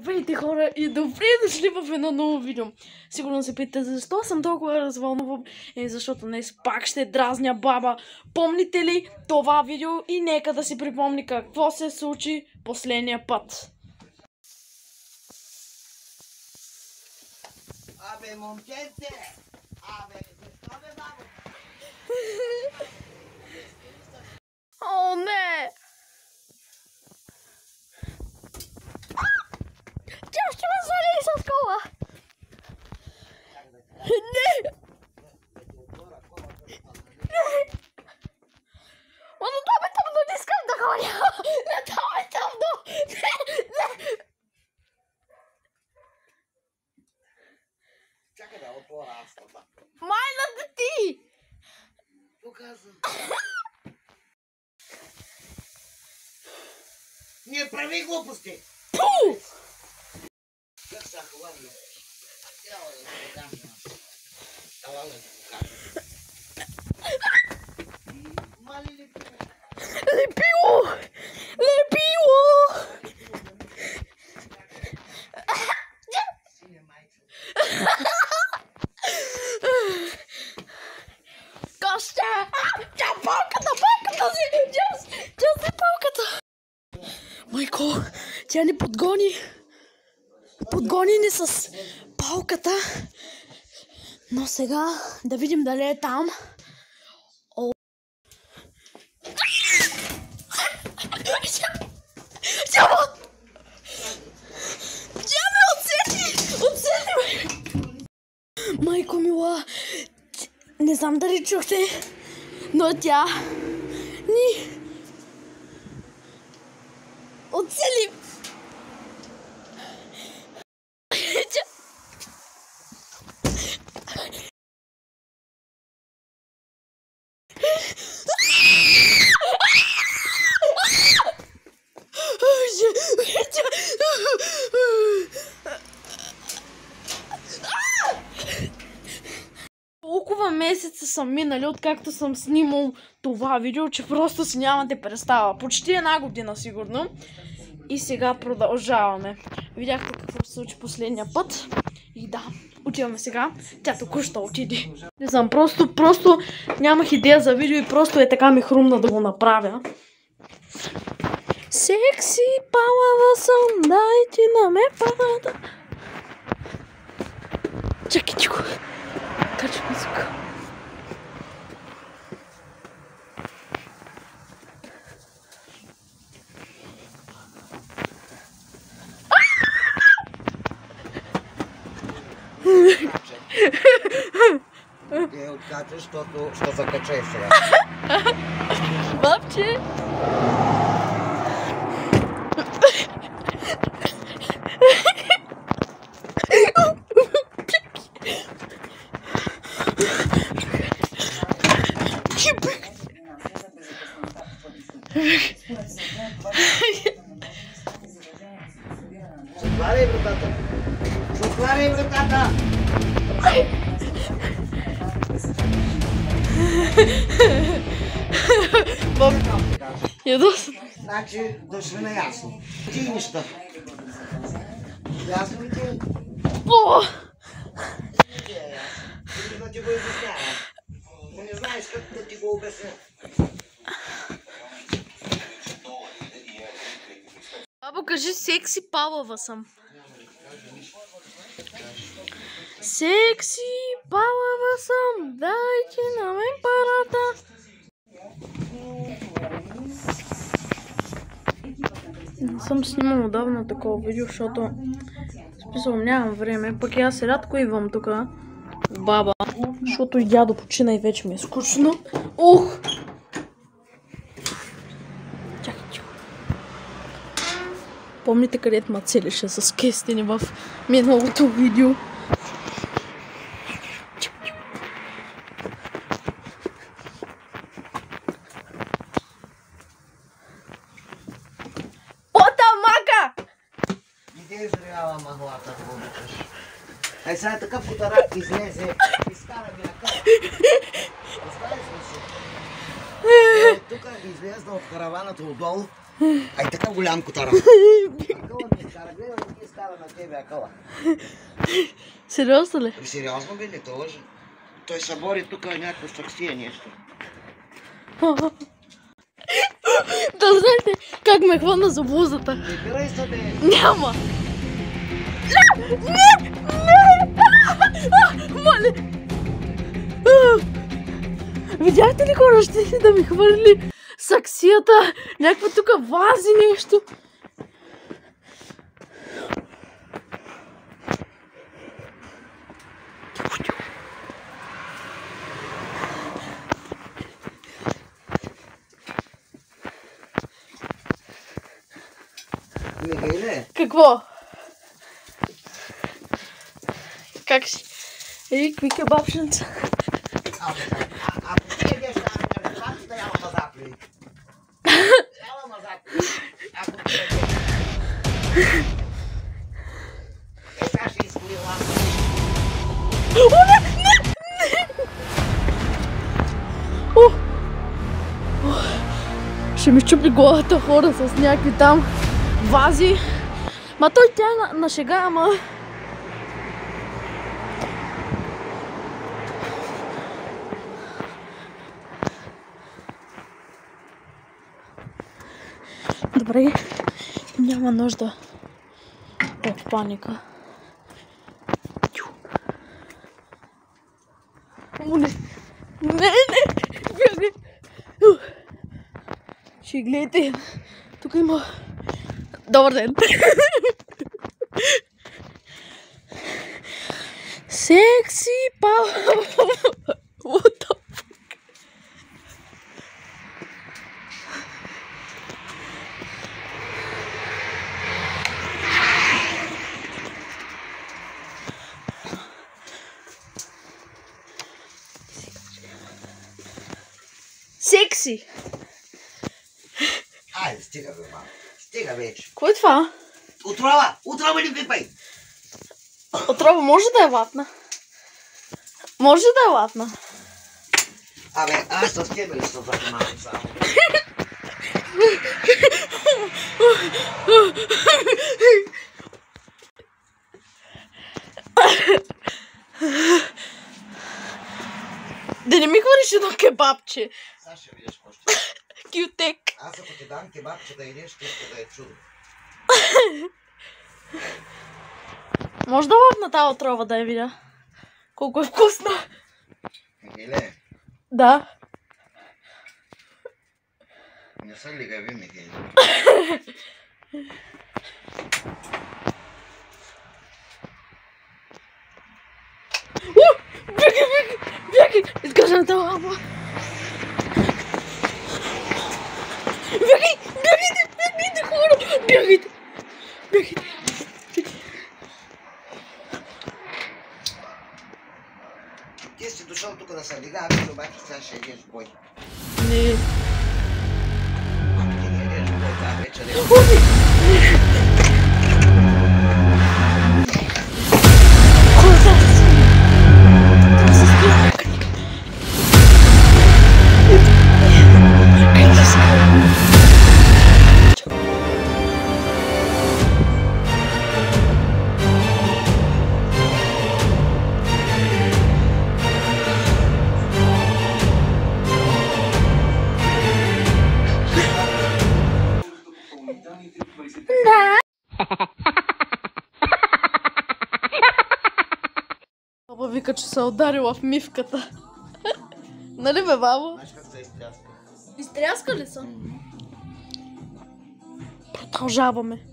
Здравейте хора и добре дошли в едно ново видео. Сигурно се питате защо съм толкова развълнуван. Е, защото днес пак ще дразня баба. Помните ли това видео и нека да си припомни какво се случи последния път. Абе, момченце! Абе, защо бе, бабо? О, не! Тя ще ме свали с кола! Не! О, но там е тъмно, не искам да ходя! Не, там е тъмно! Не, не! Чакай да отворя аз това. Майната ти! Показвам. Не прави глупости! Пу! Как са хвърля? Трябва да го покажа. Ела да го покажа. Мали ли ти? Лепило! Лепило! Тя ни с палката. Но сега да видим дали е там. О. Тя ме отсети! Отсети ме! Майко мила, не знам дали чухте, но тя ни оцели. Толкова месеца са минали, откакто съм снимал това видео, че просто си нямате представа. Почти една година сигурно. И сега продължаваме. Видяхте какво се случи последния път. И да, отиваме сега. Тя току-що отиде. Не знам, просто, просто нямах идея за видео и просто е така ми хрумна да го направя. Секси, палава съм, дай ти на ме парада. Чакай, тихо. Кача музика. Ти откачаш, защото ще закачай сега. Бабче! Затваряй вратата! Затваряй вратата! Баб... Ядос. Значи, да сме наясно. Ти неща. Ясно ли ти? О! Ясно. Да ти го изяснявам. Но не знаеш как да ти го обясня. Бабо, кажи секси палава съм. Секси палава съм, дайте на мен парата. Не съм снимал отдавна такова видео, защото смисъл нямам време, пък аз рядко идвам тук баба, защото дядо почина и вече ми е скучно. Ух! Помните където ме целеше с кестени в миналото видео? Иди изрява махлата, ако обичаш. Ай сега такъв котарак излезе, изкара ми ръка. Ли си? Е, Тук излезна от караваната отдолу. Ай така голям котарак. Акъла ми изкара. Гледай, ти изкара на тебе акъла. Сериозно ли? Ами сериозно бе, не те лъжа. Той се бори тук някакво саксия нещо. Да знаете как ме хвана за блузата. Не бирай се, бе. Няма! Не! Не! Не! Моля! Видяхте ли хора, ще си да ми хвърли саксията, някаква тук вази нещо. Какво? Как си? Ей, какви кебабшенца? ако а- ти едеш там на ресторантите, няма назад ли? Няма назад. Ако ти едеш. Е, сега ще. О, не! Не! Не! Ще ми чупи главата хора с някакви там вази. Ма той тя е на, на шега, ама... Добре, няма нужда от паника. Тю. О, не. Не, не. Бягай. Ух. Ще гледайте. Секси. Айде, стига бе, мама. Стига вече. Кой е това? Отрова! Отрова ли пипай? Отрова може да е ватна. Може да е ватна. Абе, аз с тебе ли се занимавам само? Да не ми хвъриш едно кебабче. Сега ще видиш какво ще. Кютек. Аз ако ти дам кебабче да идеш, ще да е чудо. Може да ватна тази отрова да я видя. Колко е вкусна. Михайле, Да. не са лигави, Михайле. Изгражда на тази лапа. Бягай, бягайте, бягайте, хора. Бягайте. Бягайте. Ти си дошъл тук да се лигавиш, обаче сега ще идеш в бой. Не. Ами ти не идеш в бой тази вечер. Вика, че се е ударила в мивката. нали бе, баба? Знаеш как се изтряска? Изтряска ли са? Продължаваме.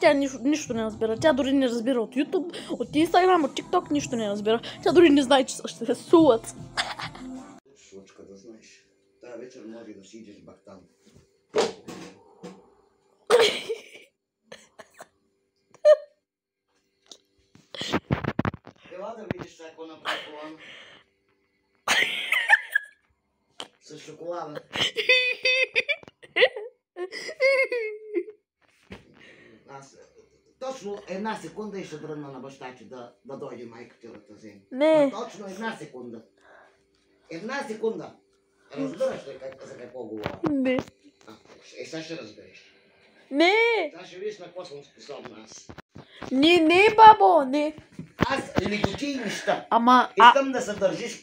Тя нищо, нищо не разбира. Тя дори не разбира от YouTube, от Instagram, от TikTok, нищо не разбира. Тя дори не знае, че съществуват. Шучка, да знаеш. Тая вечер може да си идеш бахтан. Направи колана. С шоколада. Аз точно една секунда и ще дрънна на баща ти да, да дойде майка ти да вземе. Не. Ма Точно една секунда. Една секунда. Разбираш ли как, за какво говоря? Не. А, е, сега ще разбереш. Не! Сега ще видиш на какво съм способна аз. Не, не, бабо, не. Аз лигочи и неща. Ама, а, Искам да се държиш